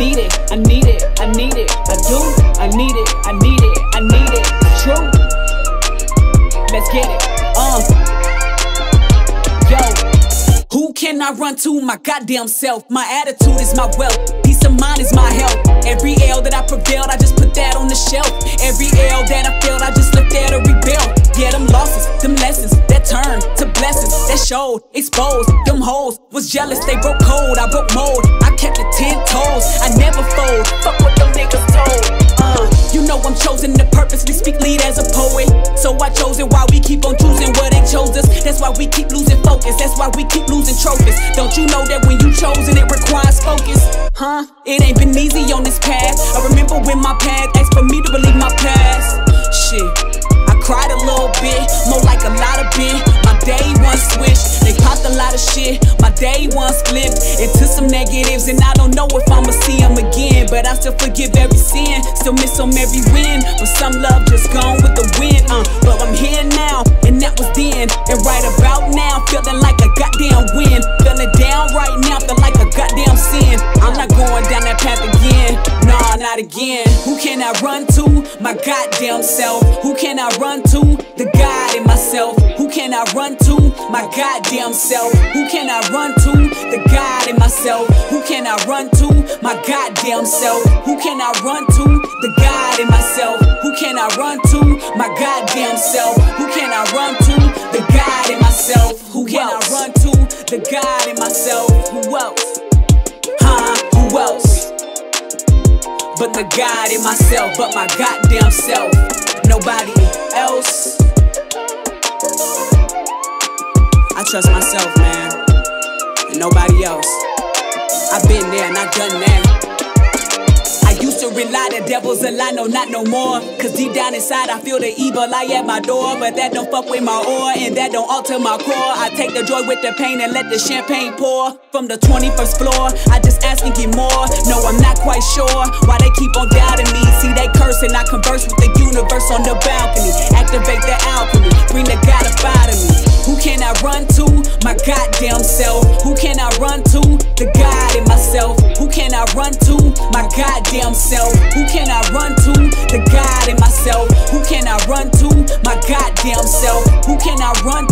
need it, I need it, I need it, I do, I need it, I need it, I need it, true. Let's get it, uh. Yo, who can I run to? My goddamn self. My attitude is my wealth. Peace of mind is my health. Every L that I prevailed, I just that showed, exposed. Them hoes was jealous, they broke code, I broke mold. I kept it ten toes, I never fold. Fuck what them niggas told. Uh, you know I'm chosen to purposely speak lead as a poet. So I chose it while we keep on choosing what they chose us. That's why we keep losing focus. That's why we keep losing trophies. Don't you know that when you chosen, it requires focus? Huh? It ain't been easy on this path. I remember when my path asked for me to believe my past. Shit. I cried a little bit, more like a lot of bit. They popped a lot of shit. My day one flipped into some negatives, and I don't know if I'ma see them again. But I still forgive every sin, still miss them every win. But some love just gone with the wind, uh. But I'm here now, and that was then. And right about now, feeling like a goddamn win. Feeling down right now, feel like a goddamn sin. I'm not going down that path again, nah, not again. Who can I run to? My goddamn self. Who can I run to? The God in myself. Who can I run to? My goddamn self. Who can I run to? The God in myself. Who can I run to? My goddamn self. Who can I run to? The God in myself. Who can I run to? My goddamn self. Who can I run to? The God in myself. Who can I run to? The God in myself. Who else? Huh? Who else? But the God in myself, but my goddamn self. Nobody else. Trust myself, man. And nobody else. I've been there and I've done that. To rely the devil's a lie, no, not no more. Cause deep down inside, I feel the evil lie at my door. But that don't fuck with my aura and that don't alter my core. I take the joy with the pain and let the champagne pour. From the 21st floor, I just ask and get more. No, I'm not quite sure why they keep on doubting me. See, they curse and I converse with the universe on the balcony. Activate the alchemy, bring the God up out of me. Who can I run to? My goddamn self. Who can I run to? The God in myself. Who can I run to? Goddamn self. Who can I run to? The God in myself. Who can I run to? My goddamn self. Who can I run